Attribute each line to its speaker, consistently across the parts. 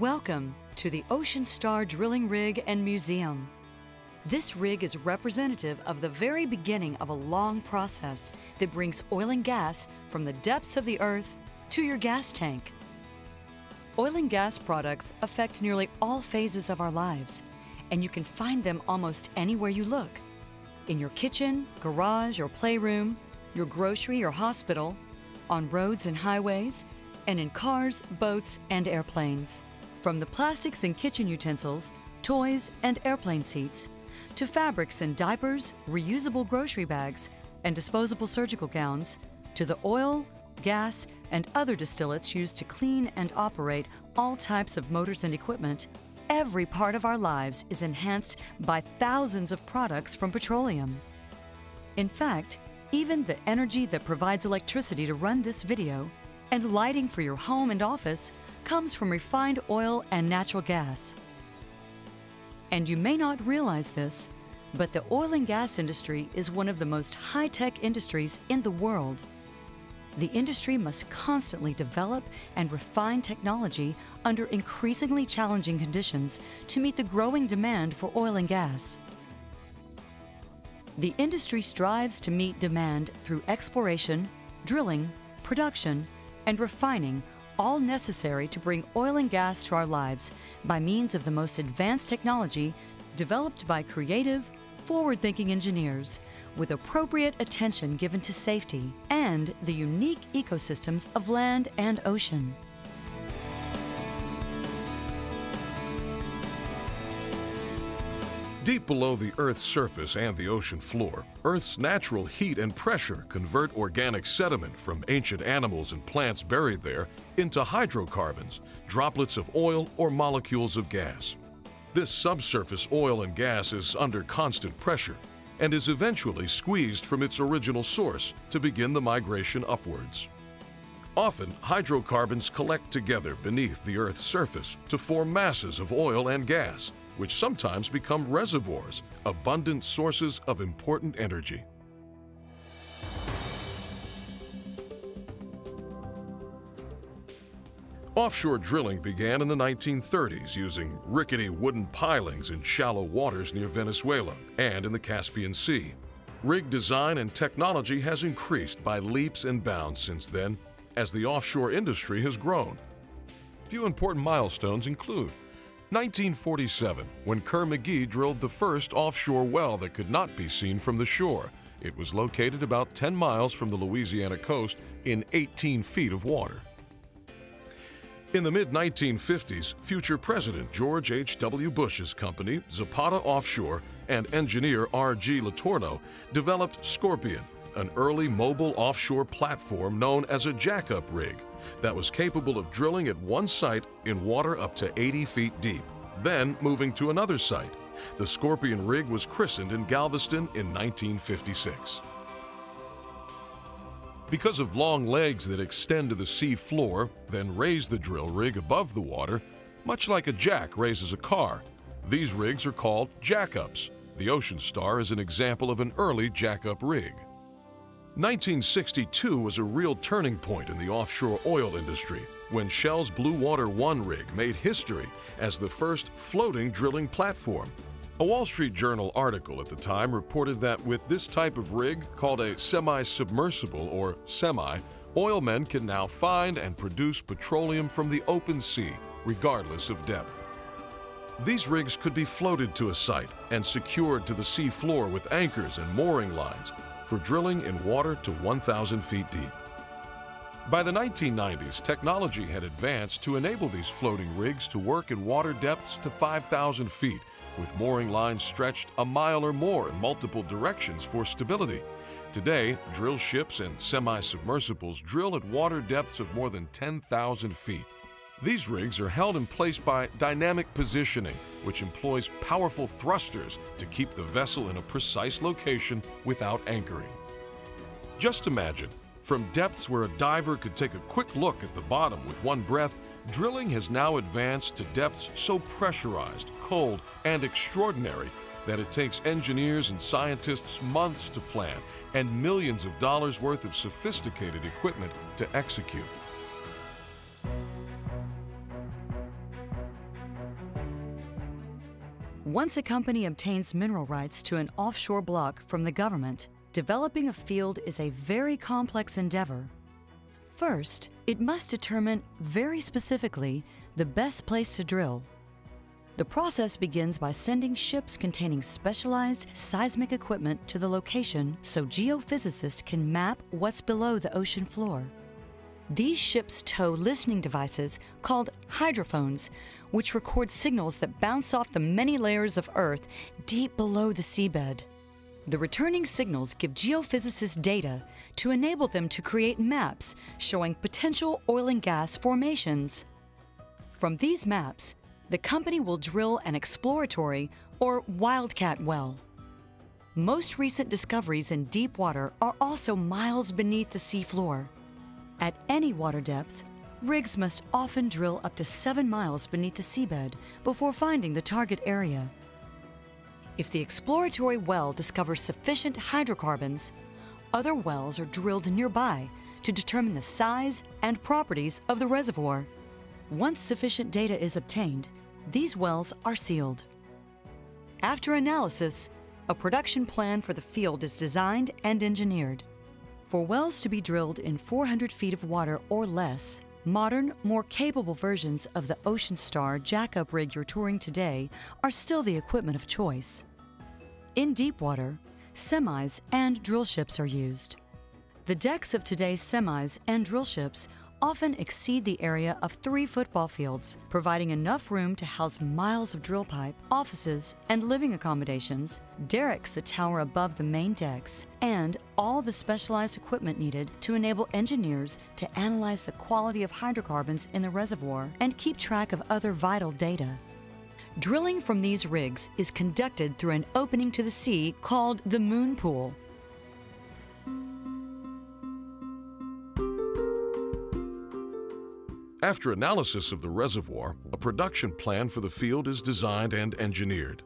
Speaker 1: Welcome to the Ocean Star Drilling Rig and Museum. This rig is representative of the very beginning of a long process that brings oil and gas from the depths of the earth to your gas tank. Oil and gas products affect nearly all phases of our lives, and you can find them almost anywhere you look in your kitchen, garage, or playroom, your grocery or hospital, on roads and highways, and in cars, boats, and airplanes. From the plastics and kitchen utensils, toys, and airplane seats, to fabrics and diapers, reusable grocery bags, and disposable surgical gowns, to the oil, gas, and other distillates used to clean and operate all types of motors and equipment, every part of our lives is enhanced by thousands of products from petroleum. In fact, even the energy that provides electricity to run this video and lighting for your home and office comes from refined oil and natural gas. And you may not realize this, but the oil and gas industry is one of the most high tech industries in the world. The industry must constantly develop and refine technology under increasingly challenging conditions to meet the growing demand for oil and gas. The industry strives to meet demand through exploration, drilling, production, and refining, all necessary to bring oil and gas to our lives by means of the most advanced technology developed by creative, forward thinking engineers with appropriate attention given to safety and the unique ecosystems of land and ocean.
Speaker 2: Deep below the Earth's surface and the ocean floor, Earth's natural heat and pressure convert organic sediment from ancient animals and plants buried there into hydrocarbons, droplets of oil or molecules of gas. This subsurface oil and gas is under constant pressure and is eventually squeezed from its original source to begin the migration upwards. Often, hydrocarbons collect together beneath the Earth's surface to form masses of oil and gas, which sometimes become reservoirs, abundant sources of important energy. Offshore drilling began in the 1930s using rickety wooden pilings in shallow waters near Venezuela and in the Caspian Sea. Rig design and technology has increased by leaps and bounds since then as the offshore industry has grown. Few important milestones include 1947, when Kerr-McGee drilled the first offshore well that could not be seen from the shore. It was located about 10 miles from the Louisiana coast in 18 feet of water. In the mid 1950s, future President George H.W. Bush's company, Zapata Offshore, and engineer R.G. Letourneau developed Scorpion, an early mobile offshore platform known as a jackup rig that was capable of drilling at one site in water up to 80 feet deep, then moving to another site. The Scorpion rig was christened in Galveston in 1956. Because of long legs that extend to the sea floor, then raise the drill rig above the water, much like a jack raises a car, these rigs are called jackups. The Ocean Star is an example of an early jackup rig. 1962 was a real turning point in the offshore oil industry when Shell's Blue Water One rig made history as the first floating drilling platform. A Wall Street Journal article at the time reported that with this type of rig, called a semi-submersible or semi, oil men can now find and produce petroleum from the open sea, regardless of depth. These rigs could be floated to a site and secured to the sea floor with anchors and mooring lines for drilling in water to 1,000 feet deep. By the 1990s, technology had advanced to enable these floating rigs to work in water depths to 5,000 feet, with mooring lines stretched a mile or more in multiple directions for stability. Today, drill ships and semi-submersibles drill at water depths of more than 10,000 feet. These rigs are held in place by dynamic positioning, which employs powerful thrusters to keep the vessel in a precise location without anchoring. Just imagine, from depths where a diver could take a quick look at the bottom with one breath, drilling has now advanced to depths so pressurized, cold, and extraordinary that it takes engineers and scientists months to plan and millions of dollars worth of sophisticated equipment to execute.
Speaker 1: Once a company obtains mineral rights to an offshore block from the government, developing a field is a very complex endeavor. First, it must determine very specifically the best place to drill. The process begins by sending ships containing specialized seismic equipment to the location so geophysicists can map what's below the ocean floor. These ships tow listening devices called hydrophones, which record signals that bounce off the many layers of Earth deep below the seabed. The returning signals give geophysicists data to enable them to create maps showing potential oil and gas formations. From these maps, the company will drill an exploratory or wildcat well. Most recent discoveries in deep water are also miles beneath the seafloor. At any water depth, rigs must often drill up to seven miles beneath the seabed before finding the target area. If the exploratory well discovers sufficient hydrocarbons, other wells are drilled nearby to determine the size and properties of the reservoir. Once sufficient data is obtained, these wells are sealed. After analysis, a production plan for the field is designed and engineered. For wells to be drilled in 400 feet of water or less, modern, more capable versions of the Ocean Star jackup rig you're touring today are still the equipment of choice. In deep water, semis and drill ships are used. The decks of today's semis and drill ships often exceed the area of three football fields, providing enough room to house miles of drill pipe, offices, and living accommodations, derricks that tower above the main decks, and all the specialized equipment needed to enable engineers to analyze the quality of hydrocarbons in the reservoir and keep track of other vital data. Drilling from these rigs is conducted through an opening to the sea called the moon pool,
Speaker 2: After analysis of the reservoir, a production plan for the field is designed and engineered.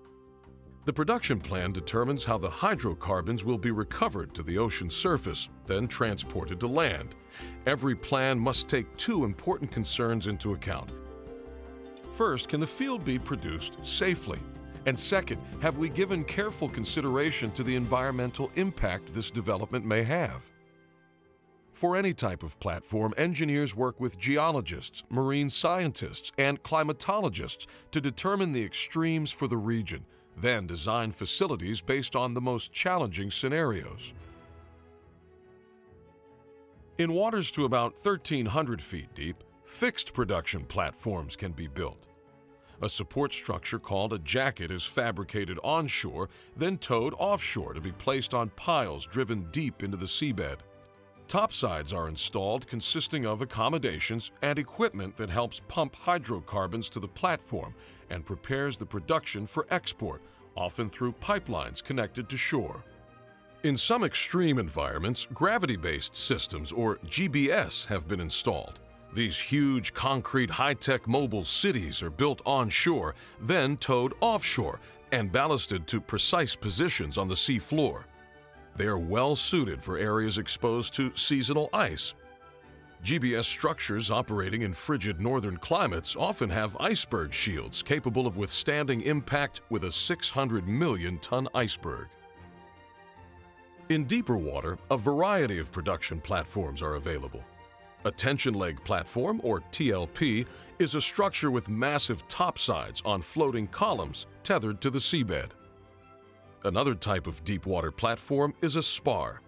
Speaker 2: The production plan determines how the hydrocarbons will be recovered to the ocean surface, then transported to land. Every plan must take two important concerns into account. First, can the field be produced safely? And second, have we given careful consideration to the environmental impact this development may have? For any type of platform, engineers work with geologists, marine scientists, and climatologists to determine the extremes for the region, then design facilities based on the most challenging scenarios. In waters to about 1,300 feet deep, fixed production platforms can be built. A support structure called a jacket is fabricated onshore, then towed offshore to be placed on piles driven deep into the seabed. Topsides are installed consisting of accommodations and equipment that helps pump hydrocarbons to the platform and prepares the production for export, often through pipelines connected to shore. In some extreme environments, gravity-based systems, or GBS, have been installed. These huge concrete high-tech mobile cities are built onshore, then towed offshore and ballasted to precise positions on the sea floor. They are well suited for areas exposed to seasonal ice. GBS structures operating in frigid northern climates often have iceberg shields capable of withstanding impact with a 600 million ton iceberg. In deeper water, a variety of production platforms are available. A tension leg platform, or TLP, is a structure with massive topsides on floating columns tethered to the seabed. Another type of deep water platform is a spar.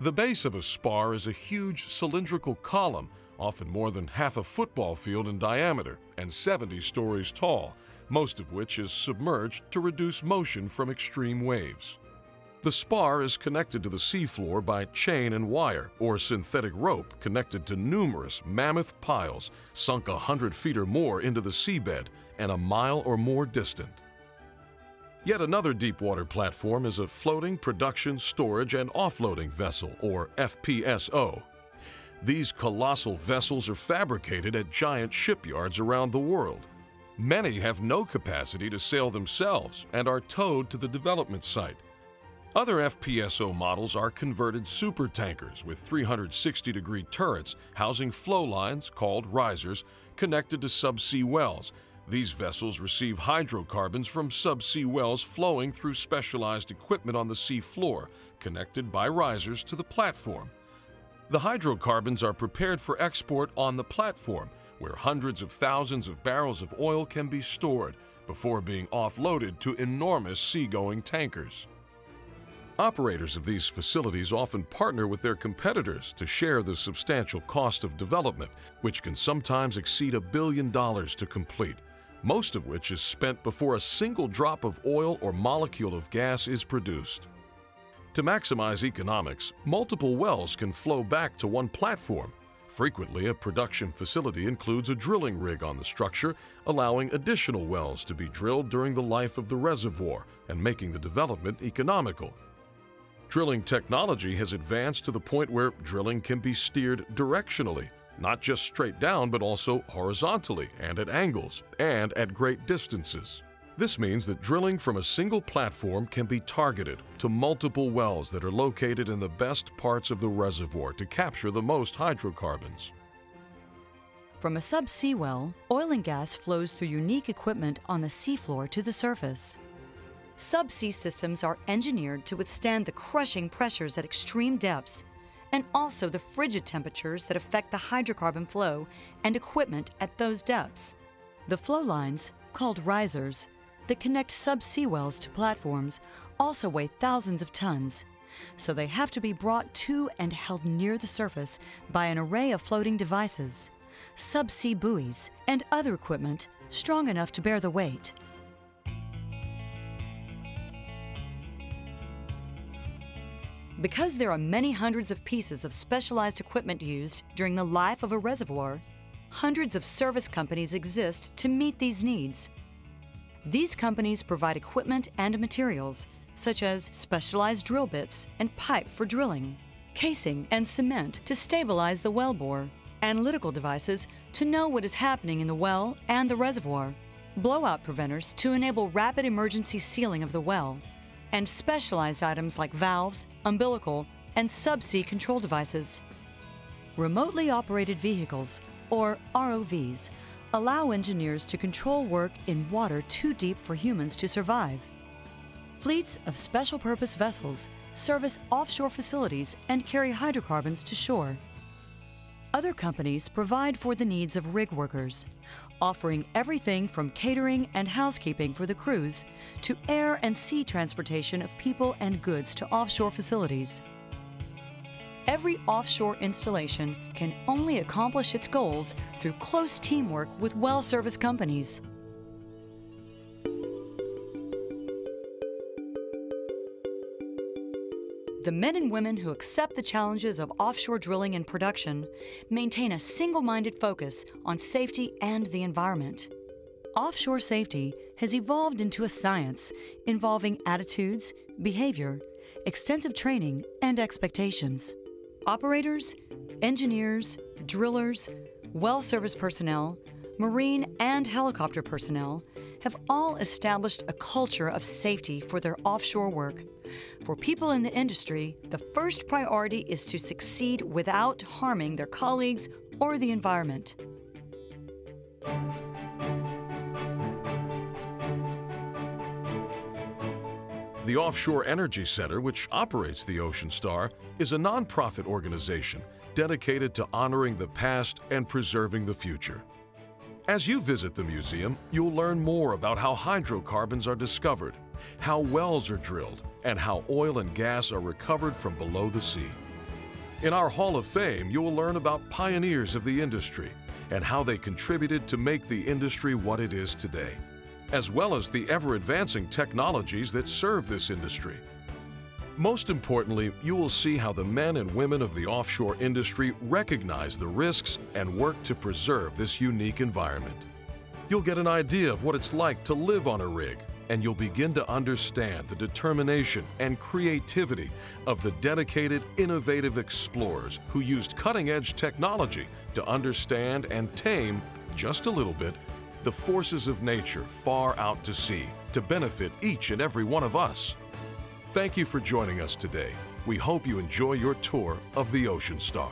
Speaker 2: The base of a spar is a huge cylindrical column, often more than half a football field in diameter and 70 stories tall, most of which is submerged to reduce motion from extreme waves. The spar is connected to the seafloor by chain and wire or synthetic rope connected to numerous mammoth piles sunk a hundred feet or more into the seabed and a mile or more distant. Yet another deepwater platform is a floating production, storage, and offloading vessel, or FPSO. These colossal vessels are fabricated at giant shipyards around the world. Many have no capacity to sail themselves and are towed to the development site. Other FPSO models are converted supertankers with 360 degree turrets housing flow lines, called risers, connected to subsea wells, These vessels receive hydrocarbons from subsea wells flowing through specialized equipment on the sea floor, connected by risers to the platform. The hydrocarbons are prepared for export on the platform, where hundreds of thousands of barrels of oil can be stored before being offloaded to enormous seagoing tankers. Operators of these facilities often partner with their competitors to share the substantial cost of development, which can sometimes exceed a billion dollars to complete, most of which is spent before a single drop of oil or molecule of gas is produced. To maximize economics, multiple wells can flow back to one platform. Frequently, a production facility includes a drilling rig on the structure, allowing additional wells to be drilled during the life of the reservoir and making the development economical. Drilling technology has advanced to the point where drilling can be steered directionally, not just straight down, but also horizontally and at angles and at great distances. This means that drilling from a single platform can be targeted to multiple wells that are located in the best parts of the reservoir to capture the most hydrocarbons.
Speaker 1: From a subsea well, oil and gas flows through unique equipment on the seafloor to the surface. Subsea systems are engineered to withstand the crushing pressures at extreme depths and also the frigid temperatures that affect the hydrocarbon flow and equipment at those depths. The flow lines, called risers, that connect subsea wells to platforms also weigh thousands of tons, so they have to be brought to and held near the surface by an array of floating devices, subsea buoys, and other equipment strong enough to bear the weight. Because there are many hundreds of pieces of specialized equipment used during the life of a reservoir, hundreds of service companies exist to meet these needs. These companies provide equipment and materials, such as specialized drill bits and pipe for drilling, casing and cement to stabilize the wellbore, analytical devices to know what is happening in the well and the reservoir, blowout preventers to enable rapid emergency sealing of the well, and specialized items like valves, umbilical, and subsea control devices. Remotely operated vehicles, or ROVs, allow engineers to control work in water too deep for humans to survive. Fleets of special purpose vessels service offshore facilities and carry hydrocarbons to shore. Other companies provide for the needs of rig workers, offering everything from catering and housekeeping for the crews to air and sea transportation of people and goods to offshore facilities. Every offshore installation can only accomplish its goals through close teamwork with well service companies. The men and women who accept the challenges of offshore drilling and production maintain a single minded focus on safety and the environment. Offshore safety has evolved into a science involving attitudes, behavior, extensive training, and expectations. Operators, engineers, drillers, well service personnel, marine and helicopter personnel have all established a culture of safety for their offshore work. For people in the industry, the first priority is to succeed without harming their colleagues or the environment.
Speaker 2: The Offshore Energy Center, which operates the Ocean Star, is a nonprofit organization dedicated to honoring the past and preserving the future. As you visit the museum, you'll learn more about how hydrocarbons are discovered, how wells are drilled, and how oil and gas are recovered from below the sea. In our Hall of Fame, you will learn about pioneers of the industry and how they contributed to make the industry what it is today, as well as the ever-advancing technologies that serve this industry. Most importantly, you will see how the men and women of the offshore industry recognize the risks and work to preserve this unique environment. You'll get an idea of what it's like to live on a rig, and you'll begin to understand the determination and creativity of the dedicated, innovative explorers who used cutting-edge technology to understand and tame, just a little bit, the forces of nature far out to sea to benefit each and every one of us. Thank you for joining us today. We hope you enjoy your tour of the Ocean Star.